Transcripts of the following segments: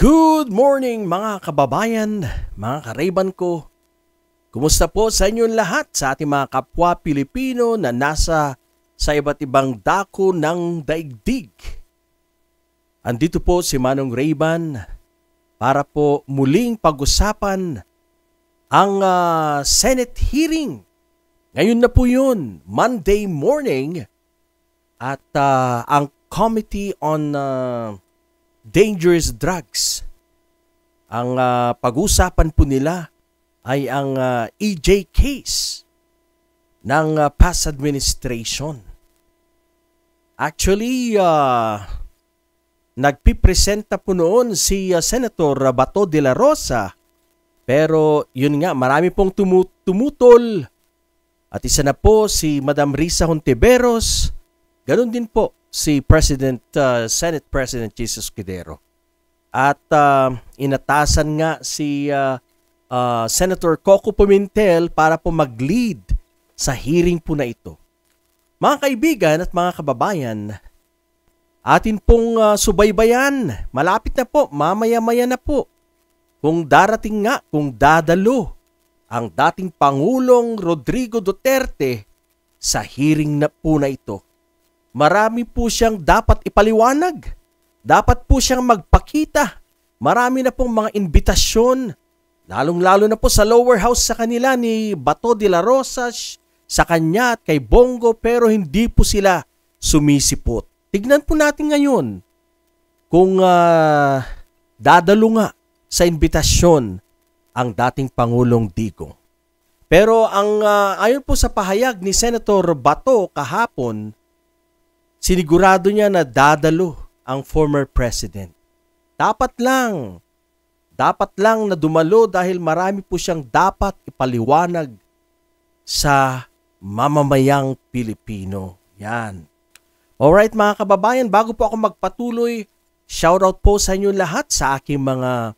Good morning mga kababayan, mga karayban ko. Kumusta po sa inyong lahat sa ating mga kapwa Pilipino na nasa sa iba't ibang dako ng daigdig? Andito po si Manong Rayban para po muling pag-usapan ang uh, Senate hearing. Ngayon na po yun, Monday morning at uh, ang Committee on uh, dangerous drugs. Ang uh, pag-usapan po nila ay ang uh, EJ case ng uh, past administration. Actually, uh, nagpipresenta po noon si uh, Senator Bato de la Rosa pero yun nga, marami pong tumu- tumutol at isa na po si Madam Risa Hontiveros. Ganon din po si President uh, Senate President Jesus Quidero. At uh, inatasan nga si uh, uh, Senator Coco Pimentel para po mag-lead sa hearing po na ito. Mga kaibigan at mga kababayan, atin pong uh, subaybayan. Malapit na po, mamaya-maya na po. Kung darating nga, kung dadalo ang dating Pangulong Rodrigo Duterte sa hearing na po na ito marami po siyang dapat ipaliwanag. Dapat po siyang magpakita. Marami na pong mga imbitasyon, lalong-lalo na po sa lower house sa kanila ni Bato de la Rosa, sa kanya at kay Bongo pero hindi po sila sumisipot. Tignan po natin ngayon kung uh, dadalo nga sa imbitasyon ang dating Pangulong Digong. Pero ang uh, ayon po sa pahayag ni Senator Bato kahapon, sinigurado niya na dadalo ang former president. Dapat lang, dapat lang na dumalo dahil marami po siyang dapat ipaliwanag sa mamamayang Pilipino. Yan. Alright mga kababayan, bago po ako magpatuloy, shoutout po sa inyo lahat sa aking mga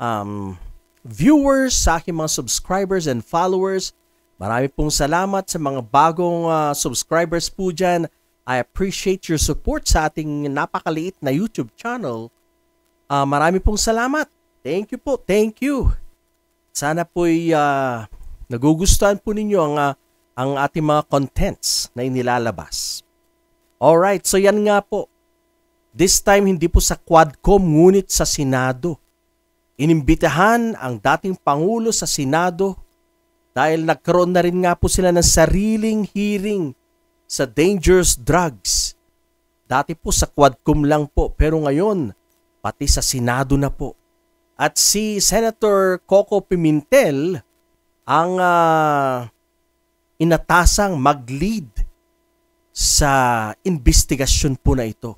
um, viewers, sa aking mga subscribers and followers. Marami pong salamat sa mga bagong uh, subscribers po dyan I appreciate your support sa ating napakaliit na YouTube channel. Uh, marami pong salamat. Thank you po. Thank you. Sana po'y uh, nagugustuhan po ninyo ang, uh, ang ating mga contents na inilalabas. Alright, so yan nga po. This time hindi po sa Quadcom ngunit sa Senado. Inimbitahan ang dating Pangulo sa Senado dahil nagkaroon na rin nga po sila ng sariling hearing sa dangerous drugs. Dati po sa Quadcom lang po pero ngayon pati sa Senado na po. At si Senator Coco Pimentel ang uh, inatasang mag-lead sa investigasyon po na ito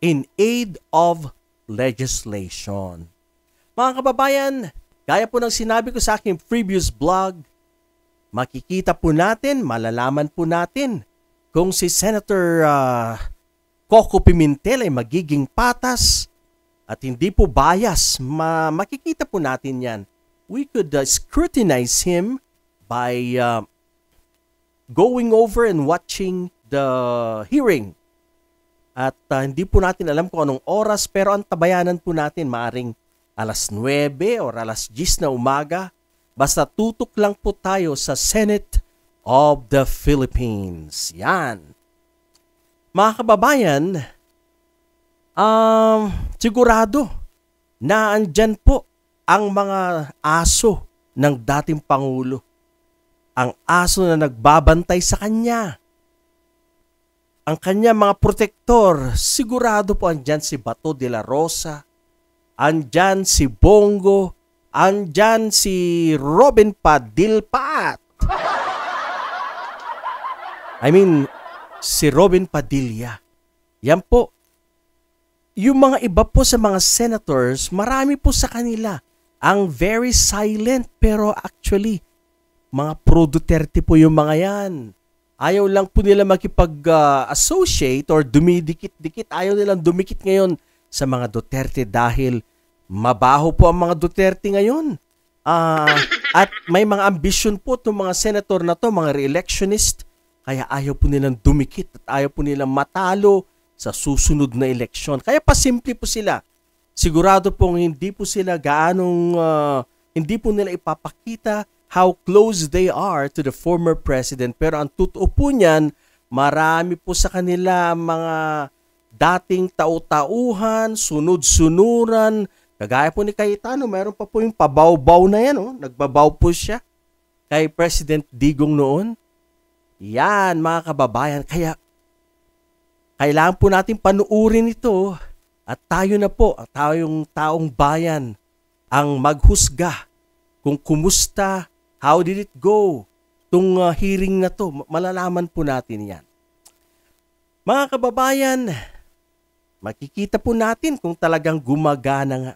in aid of legislation. Mga kababayan, gaya po ng sinabi ko sa aking previous blog, makikita po natin, malalaman po natin kung si Senator uh, Coco Pimentel ay magiging patas at hindi po bias, ma- makikita po natin yan. We could uh, scrutinize him by uh, going over and watching the hearing. At uh, hindi po natin alam kung anong oras pero ang tabayanan po natin maaring alas 9 or alas 10 na umaga. Basta tutok lang po tayo sa Senate of the Philippines. Yan. Mga kababayan, um, sigurado na andyan po ang mga aso ng dating Pangulo. Ang aso na nagbabantay sa kanya. Ang kanya mga protektor, sigurado po andyan si Bato de la Rosa, andyan si Bongo, andyan si Robin Padilpat, I mean, si Robin Padilla. Yan po. Yung mga iba po sa mga senators, marami po sa kanila ang very silent pero actually, mga pro-Duterte po yung mga yan. Ayaw lang po nila makipag-associate uh, or dumidikit-dikit. Ayaw nilang dumikit ngayon sa mga Duterte dahil mabaho po ang mga Duterte ngayon. Uh, at may mga ambisyon po itong mga senator na to, mga re-electionist, kaya ayaw po nilang dumikit at ayaw po nilang matalo sa susunod na eleksyon. Kaya pasimple po sila. sigurado pong hindi po sila gaanong, uh, hindi po nila ipapakita how close they are to the former president. Pero ang totoo po niyan, marami po sa kanila mga dating tau-tauhan, sunod-sunuran, kagaya po ni Cayetano, meron pa po yung pabaw-baw na yan, oh. nagbabaw po siya kay President Digong noon. Yan, mga kababayan, kaya kailangan po natin panuurin ito at tayo na po, tayong taong bayan, ang maghusga kung kumusta, how did it go, tung uh, hearing na to, malalaman po natin yan. Mga kababayan, makikita po natin kung talagang gumagana nga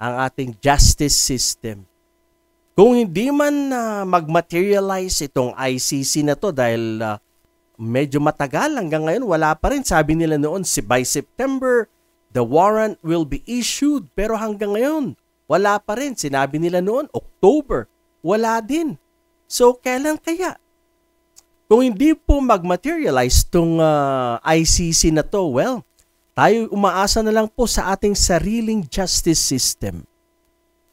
ang ating justice system. Kung hindi man uh, mag-materialize itong ICC na to dahil uh, medyo matagal hanggang ngayon wala pa rin. Sabi nila noon si by September the warrant will be issued pero hanggang ngayon wala pa rin. Sinabi nila noon October, wala din. So kailan kaya? Kung hindi po mag-materialize tong uh, ICC na to, well, tayo umaasa na lang po sa ating sariling justice system.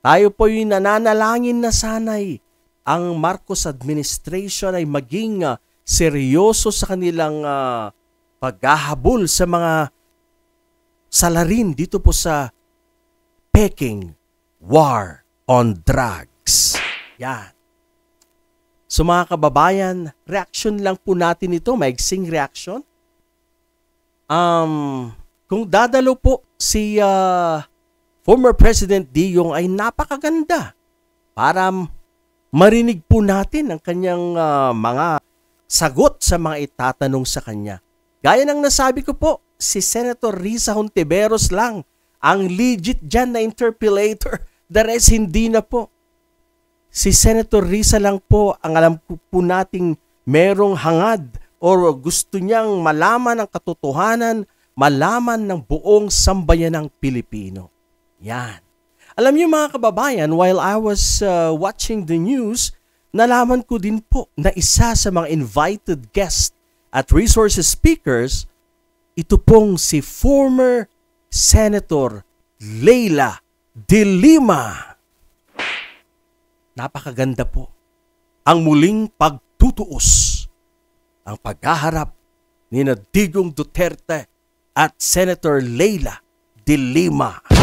Tayo po yung nananalangin na sanay ang Marcos administration ay maging uh, seryoso sa kanilang uh, paghahabol sa mga salarin dito po sa Peking War on Drugs. Yan. So mga kababayan, reaction lang po natin ito, maigsing reaction. Um, kung dadalo po si uh, former President Digong ay napakaganda para marinig po natin ang kanyang uh, mga sagot sa mga itatanong sa kanya. Gaya ng nasabi ko po, si Senator Risa Hontiveros lang ang legit dyan na interpellator. The rest hindi na po. Si Senator Risa lang po ang alam po, po nating merong hangad or gusto niyang malaman ang katotohanan, malaman ng buong sambayan ng Pilipino. Yan. Alam niyo mga kababayan, while I was uh, watching the news, nalaman ko din po na isa sa mga invited guest at resources speakers, ito pong si former Senator Leila De Lima. Napakaganda po. Ang muling pagtutuos, ang paghaharap ni Digong Duterte at Senator Leila De Lima.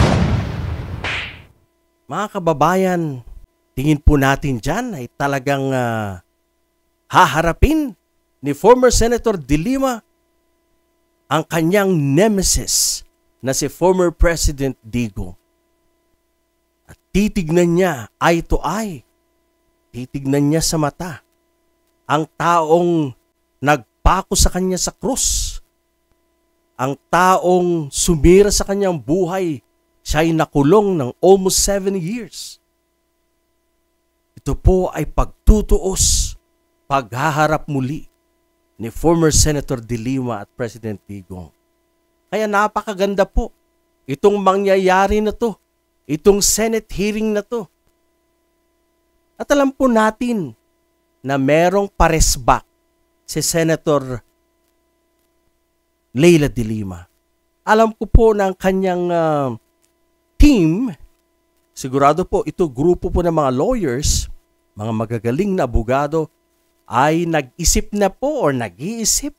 Mga kababayan, tingin po natin dyan ay talagang uh, haharapin ni former Senator De Lima ang kanyang nemesis na si former President Digo. At titignan niya eye to eye. Titignan niya sa mata ang taong nagpako sa kanya sa krus. Ang taong sumira sa kanyang buhay, siya'y nakulong ng almost seven years ito po ay pagtutuos, paghaharap muli ni former Senator De Lima at President Digong. Kaya napakaganda po itong mangyayari na to, itong Senate hearing na to. At alam po natin na merong paresback si Senator Leila De Lima. Alam ko po ng kanyang uh, team, sigurado po ito grupo po ng mga lawyers mga magagaling na abogado ay nag-isip na po or nag-iisip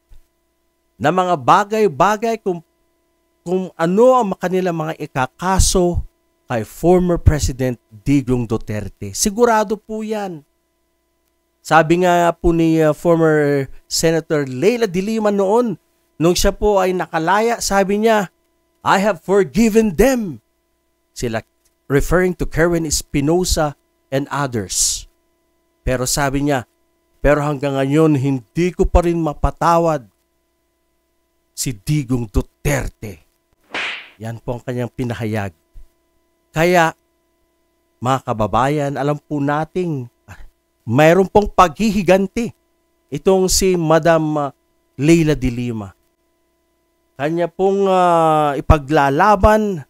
na mga bagay-bagay kung, kung ano ang kanila mga ikakaso kay former President Digong Duterte. Sigurado po yan. Sabi nga po ni uh, former Senator Leila de Lima noon, nung siya po ay nakalaya, sabi niya, I have forgiven them. Sila referring to Karen Espinosa and others. Pero sabi niya, pero hanggang ngayon hindi ko pa rin mapatawad si Digong Duterte. Yan po ang kanyang pinahayag. Kaya, mga kababayan, alam po nating mayroon pong paghihiganti itong si Madam uh, Leila de Lima. Kanya pong uh, ipaglalaban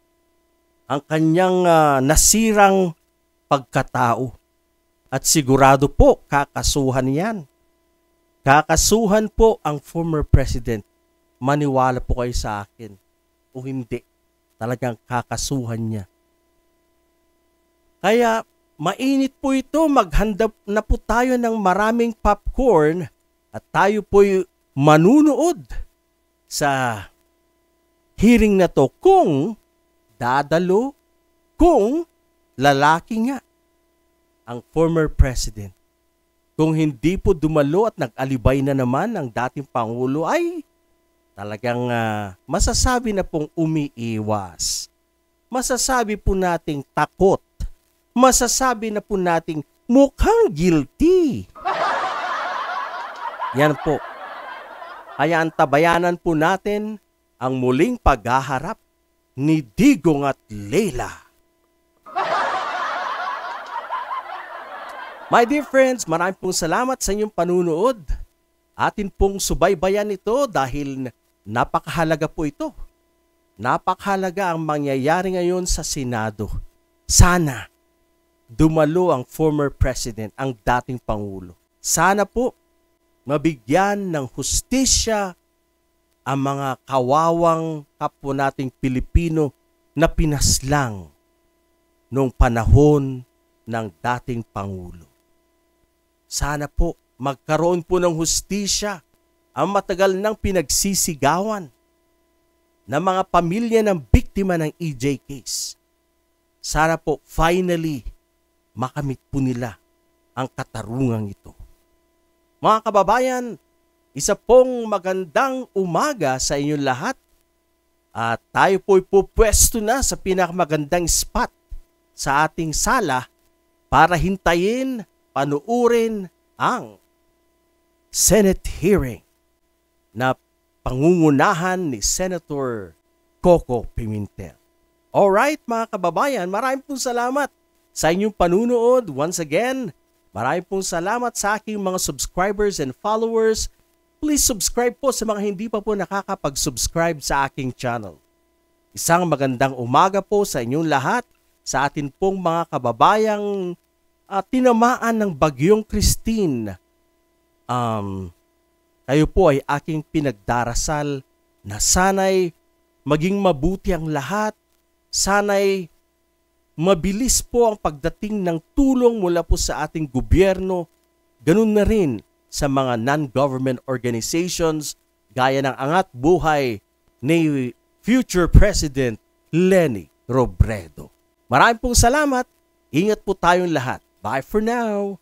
ang kanyang uh, nasirang pagkatao. At sigurado po, kakasuhan yan. Kakasuhan po ang former president. Maniwala po kayo sa akin o hindi. talagang kakasuhan niya. Kaya mainit po ito, maghanda na po tayo ng maraming popcorn at tayo po'y manunood sa hearing na to kung dadalo, kung lalaki nga ang former president. Kung hindi po dumalo at nag-alibay na naman ang dating Pangulo ay talagang uh, masasabi na pong umiiwas. Masasabi po nating takot. Masasabi na po nating mukhang guilty. Yan po. Kaya antabayanan po natin ang muling paghaharap ni Digong at Leila. My dear friends, maraming pong salamat sa inyong panunood. Atin pong subaybayan ito dahil napakahalaga po ito. Napakahalaga ang mangyayari ngayon sa Senado. Sana dumalo ang former president, ang dating Pangulo. Sana po mabigyan ng hustisya ang mga kawawang kapwa nating Pilipino na pinaslang noong panahon ng dating Pangulo. Sana po magkaroon po ng hustisya ang matagal nang pinagsisigawan ng mga pamilya ng biktima ng EJ case. Sana po finally makamit po nila ang katarungang ito. Mga kababayan, isa pong magandang umaga sa inyong lahat at tayo po'y pupwesto na sa pinakamagandang spot sa ating sala para hintayin panuurin ang Senate hearing na pangungunahan ni Senator Coco Pimentel. Alright mga kababayan, maraming pong salamat sa inyong panunood. Once again, maraming pong salamat sa aking mga subscribers and followers. Please subscribe po sa mga hindi pa po nakakapag-subscribe sa aking channel. Isang magandang umaga po sa inyong lahat, sa atin pong mga kababayang uh, tinamaan ng bagyong Christine, um, kayo po ay aking pinagdarasal na sana'y maging mabuti ang lahat, sana'y mabilis po ang pagdating ng tulong mula po sa ating gobyerno, ganun na rin sa mga non-government organizations gaya ng Angat Buhay ni future President Lenny Robredo. Maraming pong salamat. Ingat po tayong lahat. Bye for now.